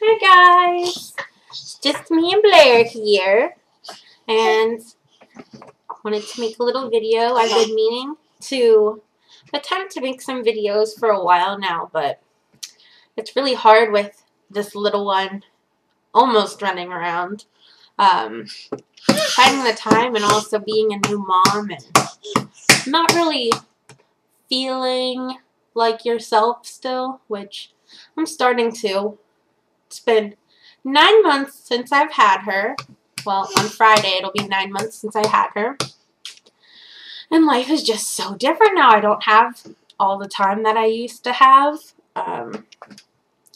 Hi guys, it's just me and Blair here, and wanted to make a little video. I've been meaning to attempt to make some videos for a while now, but it's really hard with this little one almost running around. Um, finding the time and also being a new mom and not really feeling like yourself still, which I'm starting to. It's been nine months since I've had her. Well, on Friday it'll be nine months since I had her. And life is just so different now. I don't have all the time that I used to have, um,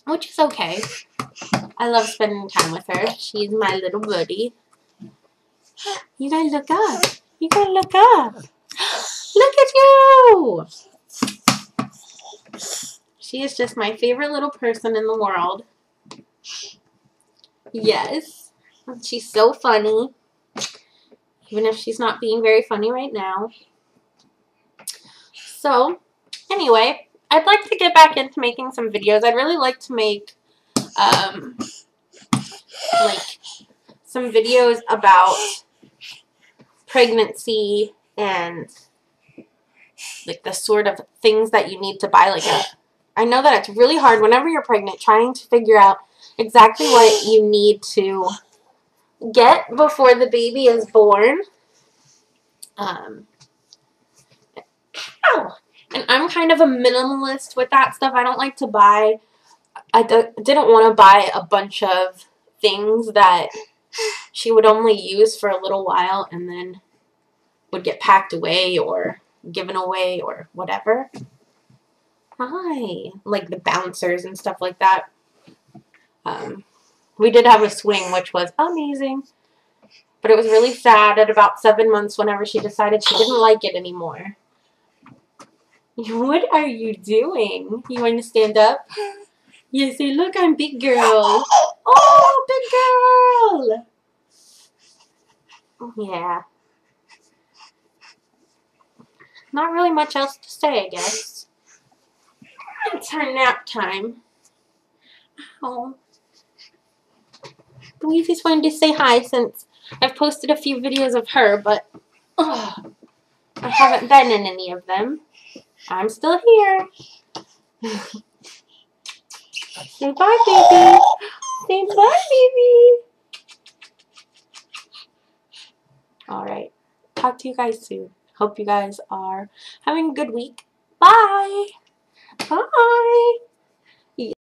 which is okay. I love spending time with her. She's my little buddy. You gotta look up. You gotta look up. Look at you! She is just my favorite little person in the world. Yes. She's so funny. Even if she's not being very funny right now. So, anyway, I'd like to get back into making some videos. I'd really like to make, um, like, some videos about pregnancy and, like, the sort of things that you need to buy, like a I know that it's really hard whenever you're pregnant trying to figure out exactly what you need to get before the baby is born. Um. And I'm kind of a minimalist with that stuff. I don't like to buy, I d- didn't want to buy a bunch of things that she would only use for a little while and then would get packed away or given away or whatever. Hi. Like the bouncers and stuff like that. Um, we did have a swing, which was amazing. But it was really sad at about seven months whenever she decided she didn't like it anymore. What are you doing? You want to stand up? You say, look, I'm big girl. Oh, big girl. Yeah. Not really much else to say, I guess. It's her nap time. Oh. Louise's wanted to say hi since I've posted a few videos of her, but I haven't been in any of them. I'm still here. Say bye, baby. Say bye, baby. Alright. Talk to you guys soon. Hope you guys are having a good week. Bye. Bye.